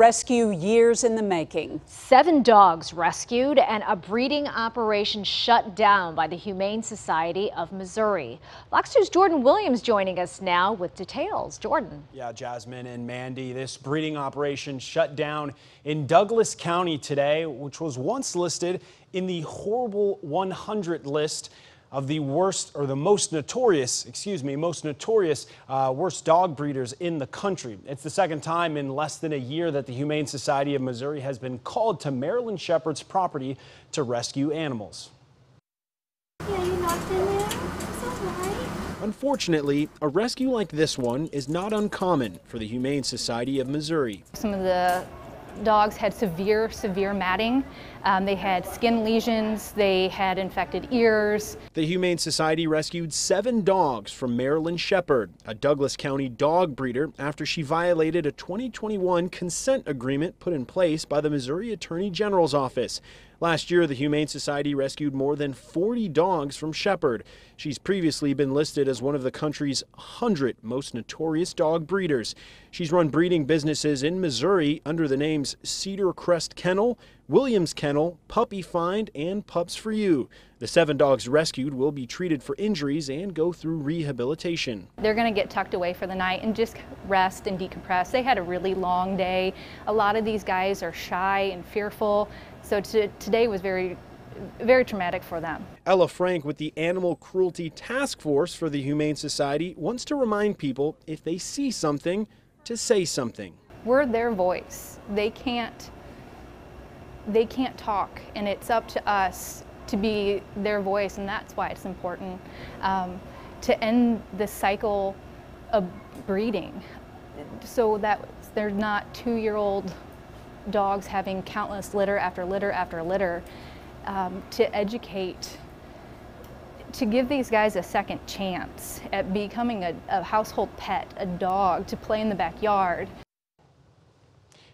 Rescue years in the making. Seven dogs rescued and a breeding operation shut down by the Humane Society of Missouri. Fox News' Jordan Williams joining us now with details. Jordan. Yeah, Jasmine and Mandy, this breeding operation shut down in Douglas County today, which was once listed in the horrible 100 list of the worst or the most notorious, excuse me, most notorious uh, worst dog breeders in the country. It's the second time in less than a year that the Humane Society of Missouri has been called to Marilyn Shepherd's property to rescue animals. Yeah, you knocked in there. It's. Unfortunately, a rescue like this one is not uncommon for the Humane Society of Missouri. Some of the dogs had severe, severe matting. Um, they had skin lesions, they had infected ears. The Humane Society rescued seven dogs from Marilyn Shepherd, a Douglas County dog breeder, after she violated a 2021 consent agreement put in place by the Missouri Attorney General's office. Last year, the Humane Society rescued more than 40 dogs from Shepherd. She's previously been listed as one of the country's 100 most notorious dog breeders. She's run breeding businesses in Missouri under the names Cedar Crest Kennel, Williams Kennel, Puppy Find, and Pups for You. The seven dogs rescued will be treated for injuries and go through rehabilitation. They're going to get tucked away for the night and just rest and decompress. They had a really long day. A lot of these guys are shy and fearful, so to, today was very very traumatic for them. Ella Frank with the Animal Cruelty Task Force for the Humane Society wants to remind people if they see something to say something. We're their voice. They can't they can't talk and it's up to us to be their voice and that's why it's important um, to end the cycle of breeding so that there's not two-year-old dogs having countless litter after litter after litter um, to educate to give these guys a second chance at becoming a, a household pet, a dog, to play in the backyard.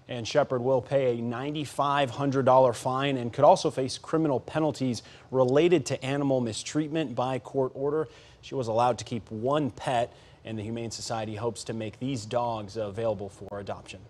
And Shepherd will pay a $9,500 fine and could also face criminal penalties related to animal mistreatment by court order. She was allowed to keep one pet, and the Humane Society hopes to make these dogs available for adoption.